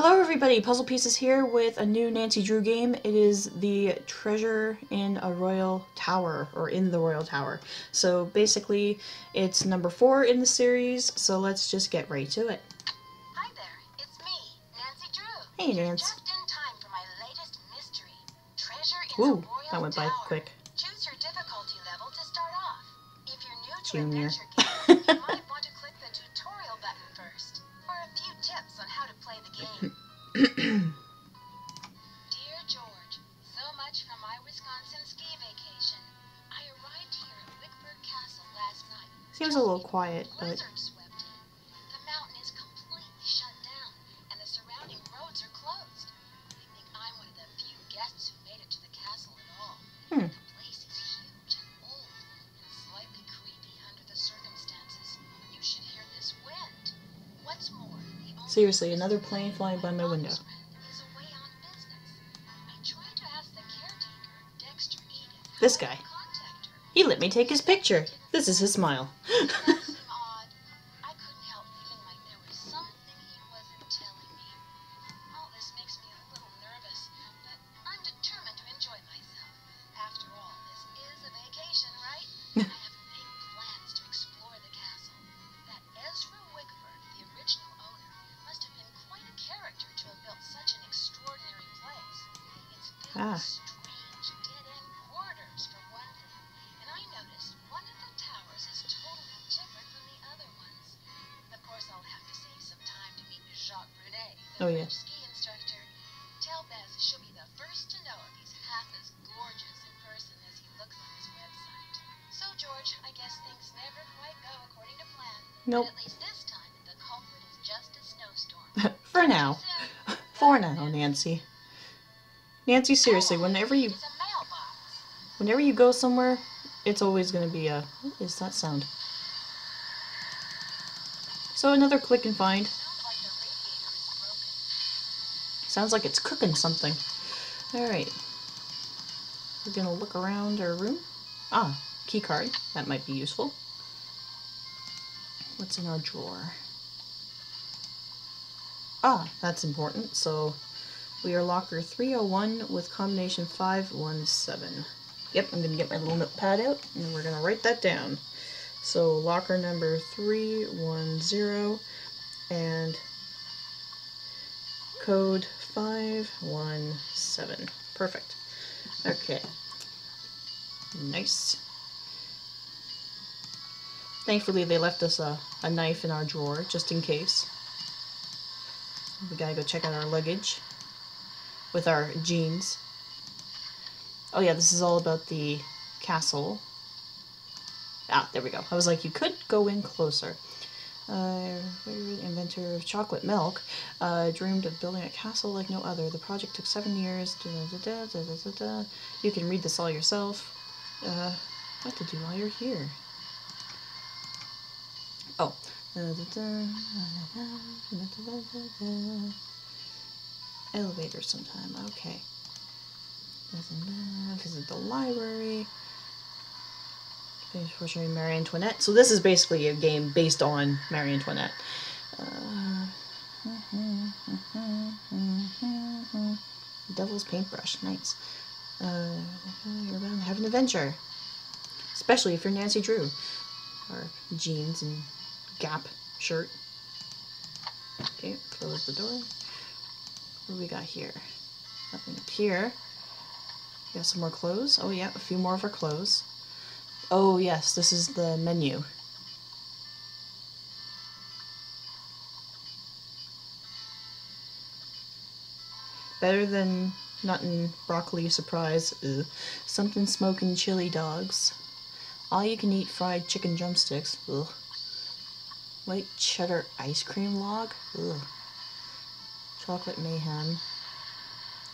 Hello everybody, Puzzle Pieces here with a new Nancy Drew game. It is the Treasure in a Royal Tower, or in the Royal Tower. So basically, it's number four in the series, so let's just get right to it. Hi there, it's me, Nancy Drew. Hey Nance. Just in time for my latest mystery, Treasure in Ooh, the Royal that went by Tower. quick. Choose your difficulty level to start off. If you're new to Junior. adventure games, Hmm. on business. I tried to ask the caretaker, Dexter Egan, This guy. to contact her. He let me take his picture. This is his smile. the Oh, yeah. Ski instructor. Tell Bess she'll be the first to know if he's half as gorgeous in person as he looks on his website. So, George, I guess things never quite go according to plan. Nope. But at least this time, the culprit is just a snowstorm. For now. For now, Nancy. Nancy, seriously, whenever you whenever you go somewhere, it's always gonna be a what is that sound? So another click and find. Sounds like it's cooking something. Alright. We're gonna look around our room. Ah, key card. That might be useful. What's in our drawer? Ah, that's important. So we are locker 301 with combination 517. Yep, I'm gonna get my little notepad out and we're gonna write that down. So locker number 310 and code 517. Perfect. Okay. Nice. Thankfully, they left us a, a knife in our drawer just in case. We gotta go check out our luggage with our jeans. Oh, yeah, this is all about the castle. Ah, there we go. I was like, you could go in closer. Uh, the inventor of chocolate milk, uh, dreamed of building a castle like no other. The project took seven years. Da, da, da. You can read this all yourself. Uh, what to do while you're here? Oh. Elevator sometime. Okay. Da, da. Visit the library. Finish portraying Marie Antoinette. So this is basically a game based on Marie Antoinette. Uh, Devil's paintbrush, nice. Uh, you're about to have an adventure, especially if you're Nancy Drew, or jeans and Gap shirt. Okay, close the door. What do we got here? Nothing up here. We got some more clothes. Oh yeah, a few more of our clothes. Oh yes, this is the menu. Better than nothing broccoli surprise. Ugh. Something smoking chili dogs. All you can eat fried chicken drumsticks. Ugh. White cheddar ice cream log. Ugh. Chocolate mayhem.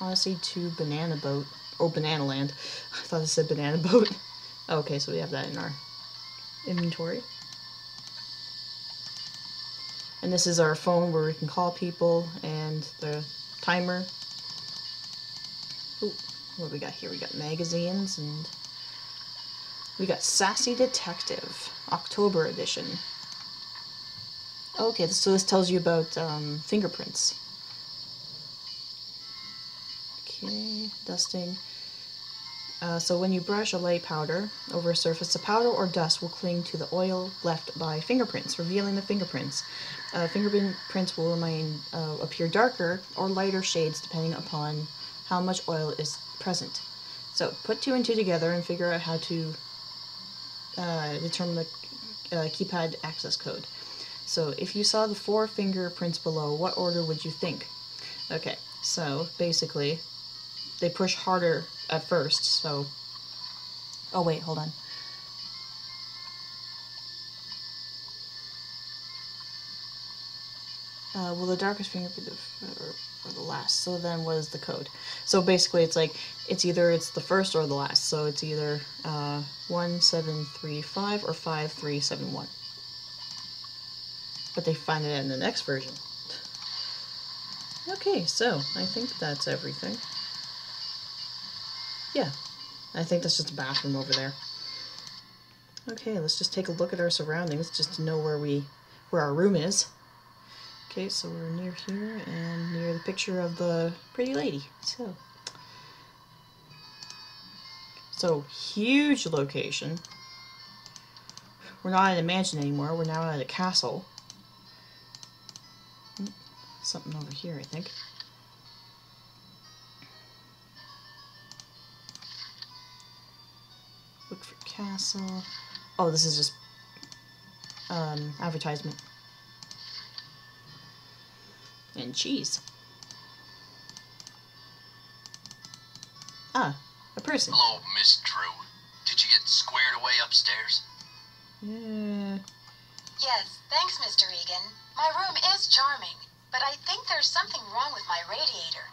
Honestly, two banana boat. Oh, banana land. I thought it said banana boat. Okay, so we have that in our inventory. And this is our phone where we can call people and the timer. Ooh, what we got here? We got magazines and we got Sassy Detective, October edition. Okay, so this tells you about um, fingerprints. Dusting. Uh, so when you brush a light powder over a surface, the powder or dust will cling to the oil left by fingerprints, revealing the fingerprints. Uh, fingerprints will remain uh, appear darker or lighter shades depending upon how much oil is present. So put two and two together and figure out how to uh, determine the uh, keypad access code. So if you saw the four fingerprints below, what order would you think? Okay, so basically, they push harder at first, so... Oh wait, hold on. Uh, well, the darkest fingerprint or, or the last. So then, what is the code? So basically, it's like it's either it's the first or the last. So it's either uh, one seven three five or five three seven one. But they find it in the next version. Okay, so I think that's everything. Yeah, I think that's just a bathroom over there. Okay, let's just take a look at our surroundings just to know where we where our room is. Okay, so we're near here and near the picture of the pretty lady. So, so huge location. We're not in a mansion anymore. We're now at a castle. Hmm, Something over here, I think. Castle. Oh, this is just um, advertisement and cheese. Ah, a person. Hello, Miss Drew. Did you get squared away upstairs? Yeah. Yes, thanks, Mr. Egan. My room is charming, but I think there's something wrong with my radiator.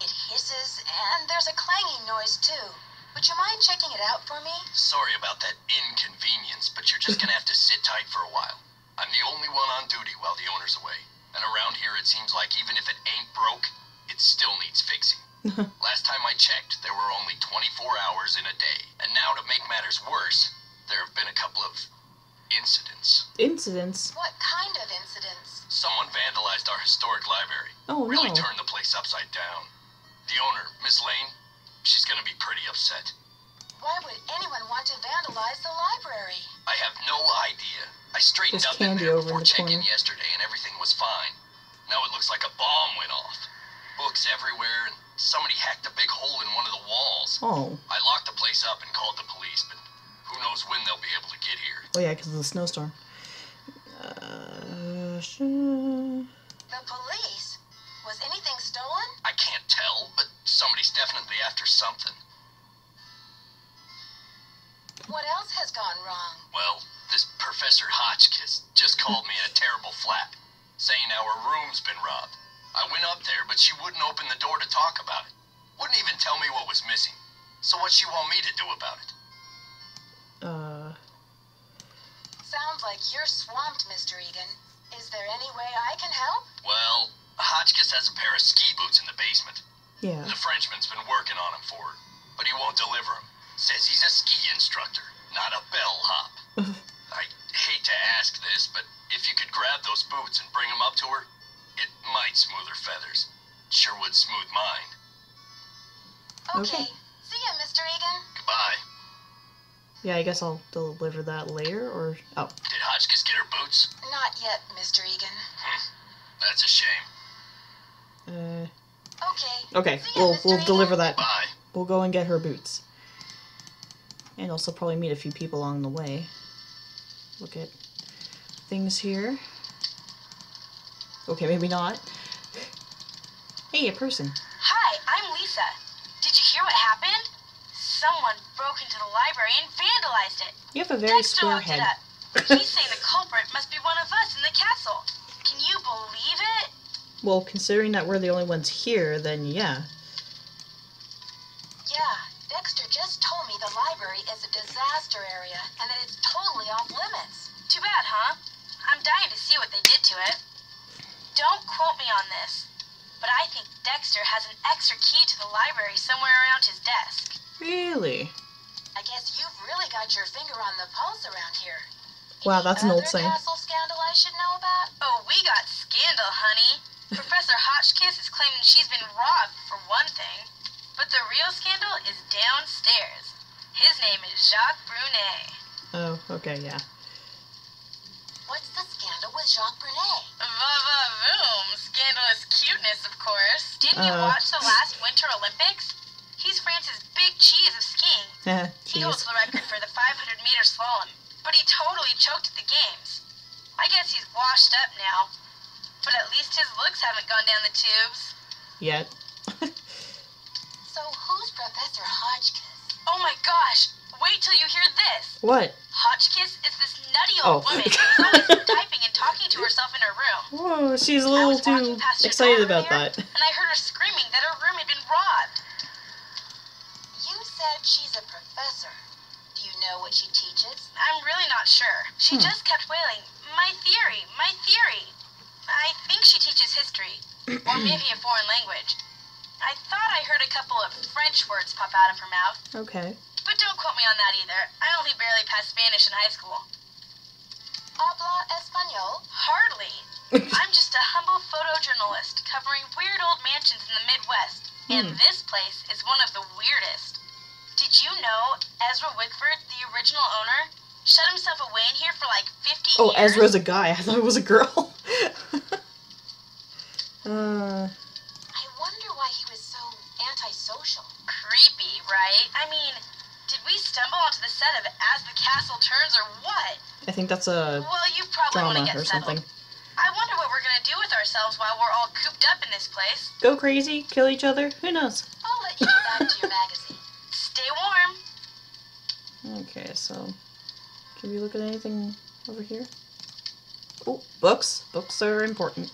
It hisses, and there's a clanging noise, too. Would you mind checking it out for me? Sorry about that inconvenience, but you're just gonna have to sit tight for a while. I'm the only one on duty while the owner's away. And around here, it seems like even if it ain't broke, it still needs fixing. Last time I checked, there were only 24 hours in a day. And now, to make matters worse, there have been a couple of incidents. Incidents. What kind of incidents? Someone vandalized our historic library. Oh really no. turned the place upside down. The owner, Miss Lane, she's gonna be pretty upset. Why would anyone want to vandalize the library? I have no idea. I straightened There's up in there before the check-in yesterday and everything was fine. Now it looks like a bomb went off. Books everywhere and somebody hacked a big hole in one of the walls. Oh. I locked the place up and called the police, but who knows when they'll be able to get here. Oh yeah, because of the snowstorm. Uh, sh- The police? Was anything stolen? I can't tell, but somebody's definitely after something. What else has gone wrong? Well, this Professor Hotchkiss just called me in a terrible flap, saying our room's been robbed. I went up there, but she wouldn't open the door to talk about it. Wouldn't even tell me what was missing. So what she want me to do about it? uh, Sounds like you're swamped, Mr. Egan. Is there any way I can help? Well, Hotchkiss has a pair of ski boots in the basement. Yeah. The Frenchman's been working on him for her, but he won't deliver him. Says he's a ski instructor, not a bellhop. I hate to ask this, but if you could grab those boots and bring them up to her, it might smooth her feathers. Sure would smooth mine. Okay. Okay. See ya, Mr. Egan. Goodbye. Yeah, I guess I'll deliver that later, or... Oh. Did Hotchkiss get her boots? Not yet, Mr. Egan. Hmm. That's a shame. Okay. okay, we'll, we'll deliver that. Bye. We'll go and get her boots. And also probably meet a few people along the way. Look at things here. Okay, maybe not. Hey, a person. Hi, I'm Lisa. Did you hear what happened? Someone broke into the library and vandalized it. You have a very Dexter square head. up. He's saying the Well, considering that we're the only ones here, then yeah. Yeah, Dexter just told me the library is a disaster area and that it's totally off limits. Too bad, huh? I'm dying to see what they did to it. Don't quote me on this, but I think Dexter has an extra key to the library somewhere around his desk. Really? I guess you've really got your finger on the pulse around here. Wow, Any that's an old saying. castle scandal I should Okay, yeah. What's the scandal with Jacques Brunais? Va-va-voom. Scandalous cuteness, of course. Didn't you Uh. watch the last Winter Olympics? He's France's big cheese of skiing. He holds the record for the 500 meter slalom, but he totally choked at the games. I guess he's washed up now, but at least his looks haven't gone down the tubes. Yet. So who's Professor Hotchkiss? Oh my gosh! Wait till you hear this. what? Hotchkiss is this nutty old Oh. woman who's always typing and talking to herself in her room. Whoa, she's a little too excited about there, that. And I heard her screaming that her room had been robbed. You said she's a professor. Do you know what she teaches? I'm really not sure. She Hmm. just kept wailing, My theory, my theory. I think she teaches history, or maybe a foreign language. I thought I heard a couple of French words pop out of her mouth, Okay. But don't quote me on that either. I only barely passed Spanish in high school. Habla español? Hardly. I'm just a humble photojournalist covering weird old mansions in the Midwest, and Hmm. this place is one of the weirdest. Did you know Ezra Wickford, the original owner, shut himself away in here for like 50 Oh, years? Oh, Ezra's a guy. I thought it was a girl. uh, I wonder why he was so antisocial. Creepy, right? I mean, stumble onto the set of As the Castle Turns or what? I think that's a Well, you probably drama get or settled. something. I wonder what we're gonna do with ourselves while we're all cooped up in this place. Go crazy, kill each other. Who knows? I'll let you get back to your magazine. Stay warm. Okay, so can we look at anything over here? Oh, books. Books are important.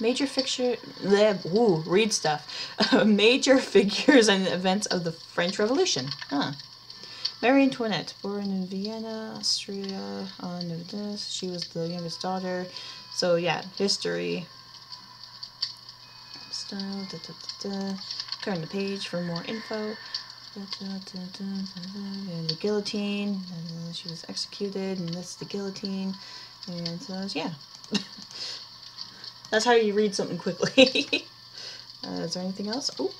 Major. Bleh, Ooh, read stuff. Major figures and events of the French Revolution. Huh. Marie Antoinette, born in Vienna, Austria. Knew this. She was the youngest daughter. So yeah, history. Style. Da, da, da, da. Turn the page for more info. Da, da, da, the guillotine. She was executed, and this is the guillotine. And uh, yeah. That's how you read something quickly. uh, is there anything else? Oh.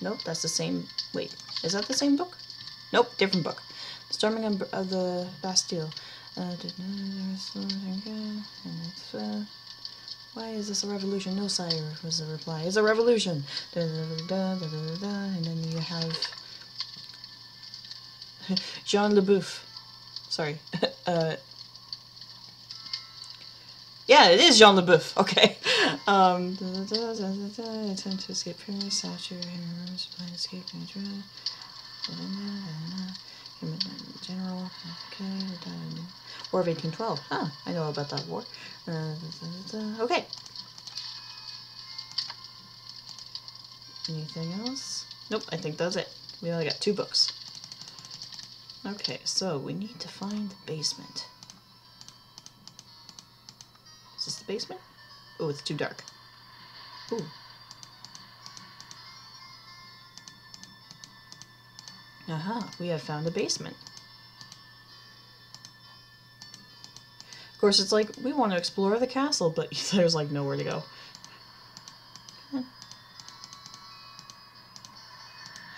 Nope, that's the same. Wait, is that the same book? Nope, different book. Storming of the Bastille. Uh, uh, why is this a revolution? No, sire, was the reply. It's a revolution. And then you have Jean LeBouf. Sorry. uh, yeah, it is Jean LeBouf. Okay. Um. Attempt to escape Paris. Statue. Rooms. General. Okay. War of 1812. Huh. I know about that war. Uh. Okay. Anything else? Nope, I think that's it. We only got two books. Okay, so we need to find the basement. Is this the basement? Oh, it's too dark. Ooh. Aha, we have found a basement. Of course, it's like, we want to explore the castle, but there's like nowhere to go. Huh.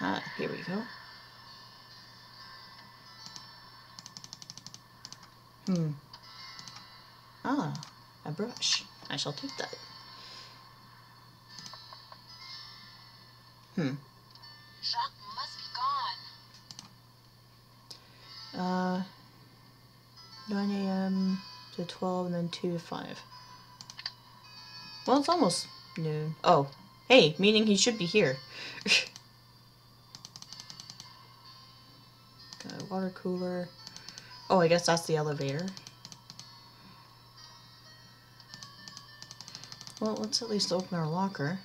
Ah, here we go. Hmm. Ah, a brush. I shall take that. Hmm. Uh, 9 a.m. to 12 and then 2 to 5. Well, it's almost noon. Oh, hey, meaning he should be here. Got a water cooler. Oh, I guess that's the elevator. Well, let's at least open our locker.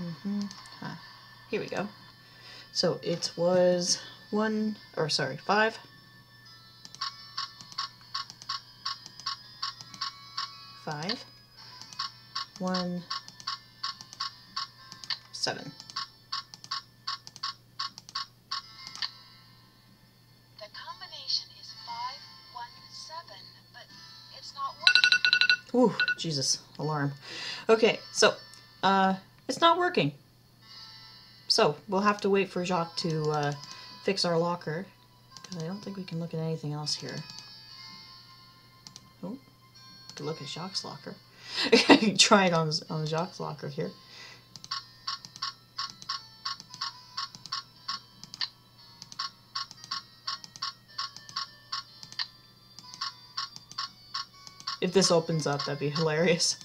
Mm-hmm. Huh. Here we go. So it was one, or sorry, five. Five. One. Seven. The combination is 517, but it's not working. Ooh, Jesus, alarm. Okay, so, uh, it's not working. So we'll have to wait for Jacques to uh, fix our locker. Because I don't think we can look at anything else here. Oh, could look at Jacques' locker. Try it on, on Jacques' locker here. If this opens up, that'd be hilarious.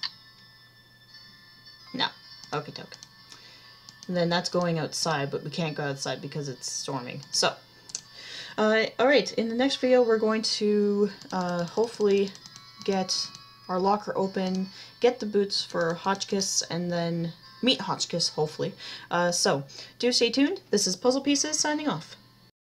And then that's going outside, but we can't go outside because it's storming. So, uh, alright, in the next video we're going to uh, hopefully get our locker open, get the boots for Hotchkiss, and then meet Hotchkiss, hopefully. Uh, so, do stay tuned. This is Puzzle Pieces signing off.